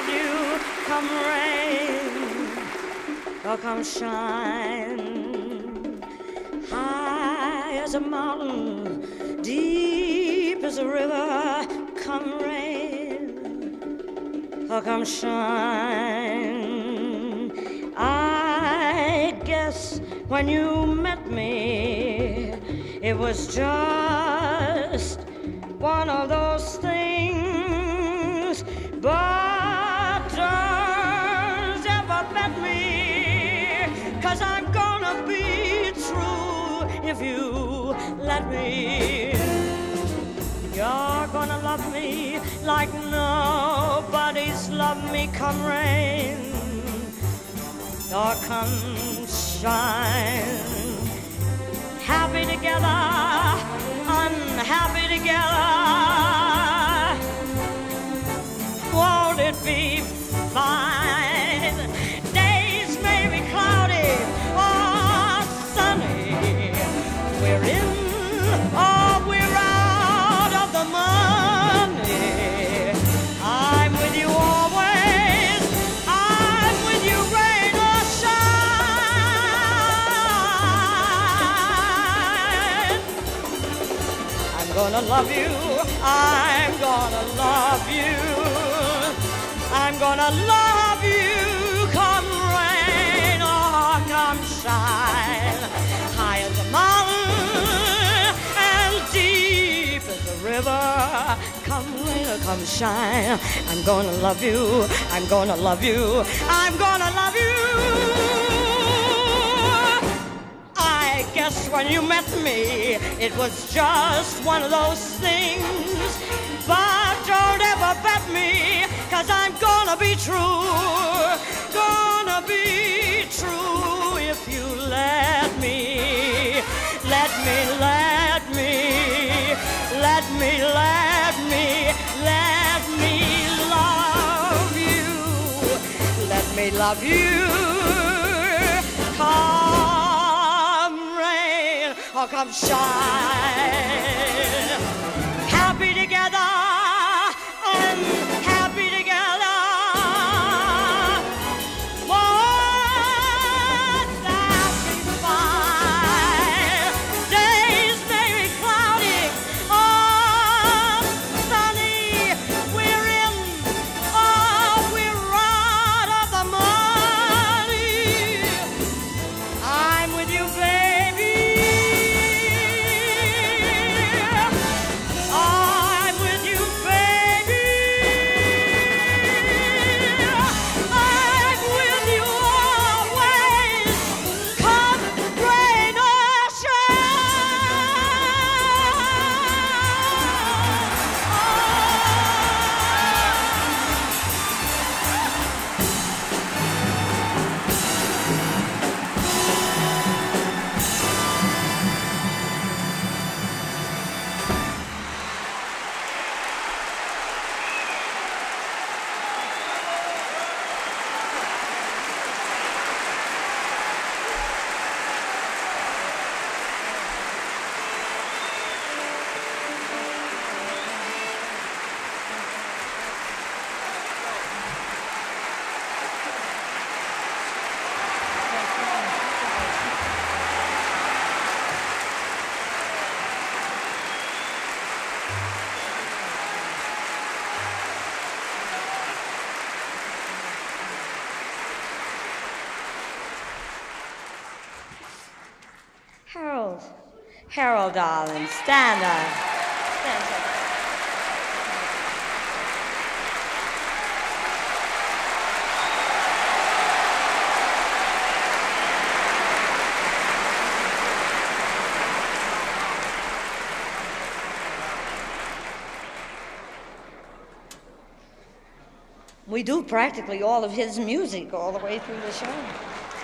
love you, come rain or come shine. High as a mountain, deep as a river, come rain or come shine. I guess when you met me, it was just one of those things, but cause I'm gonna be true if you let me. You're gonna love me like nobody's loved me, come rain or come shine. Happy together, unhappy together. Won't it be fine? Gonna love you. I'm gonna love you. I'm gonna love you. Come rain or come shine. High as a mountain and deep as a river. Come rain or come shine. I'm gonna love you. I'm gonna love you. I'm gonna When you met me, it was just one of those things. But don't ever bet me, cause I'm gonna be true. Gonna be true if you let me. Let me, let me, let me, let me, let me love you. Let me love you. Come shine. Happy together, Harold, darling, stand up. Stand up. We do practically all of his music all the way through the show.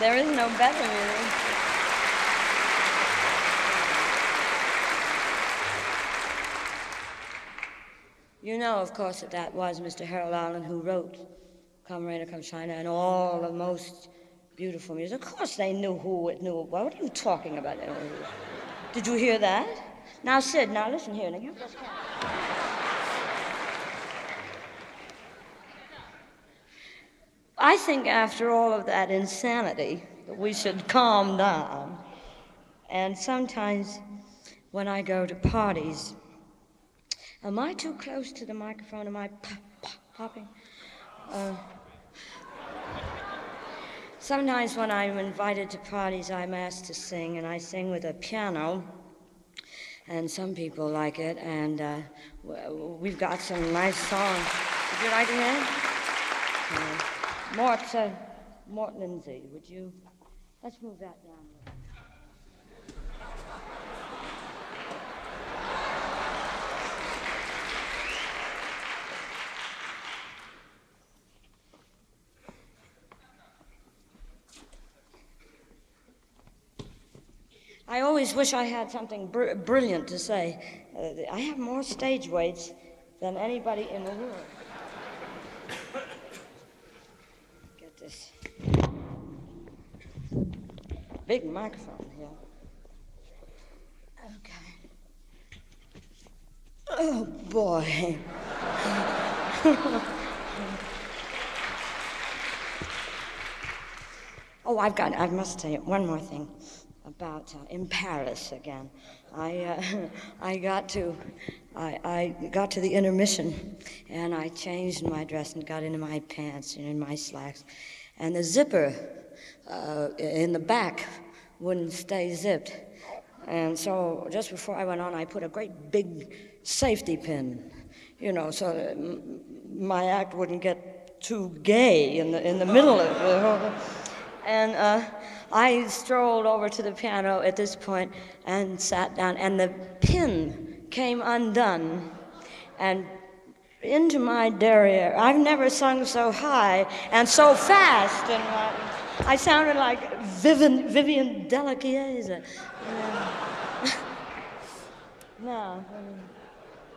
There is no better music. You know, of course, that that was Mr. Harold Arlen who wrote Come Rain Come Shine and all the most beautiful music. Of course, they knew who it knew. What are you talking about? Did you hear that? Now, Sid, now listen here. Now, you just I think after all of that insanity, that we should calm down. And sometimes when I go to parties, am I too close to the microphone? Am I popping? Uh, sometimes when I'm invited to parties, I'm asked to sing, and I sing with a piano. And some people like it, and uh, we've got some nice songs. Would you like to hear? Uh, Mort, uh, Mort Lindsey, would you? Let's move that down. I always wish I had something br- brilliant to say. Uh, I have more stage weights than anybody in the world. Get this big microphone here. Okay. Oh boy. oh, I've got, I must tell you one more thing about uh, in Paris again. I, uh, I got to I, I got to the intermission and I changed my dress and got into my pants and in my slacks. And the zipper uh, in the back wouldn't stay zipped. And so just before I went on, I put a great big safety pin, you know, so my act wouldn't get too gay in the, in the middle of it. And uh, I strolled over to the piano at this point and sat down, and the pin came undone and into my derriere. I've never sung so high and so fast. And I sounded like Vivian, Vivian Della Chiesa. Yeah. no.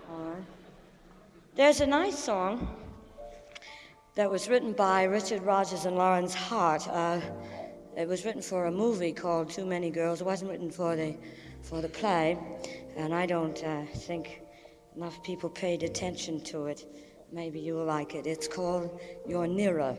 All right. There's a nice song that was written by Richard Rodgers and Lorenz Hart. Uh, it was written for a movie called Too Many Girls. It wasn't written for the, for the play, and I don't uh, think enough people paid attention to it. Maybe you'll like it. It's called You're Nearer.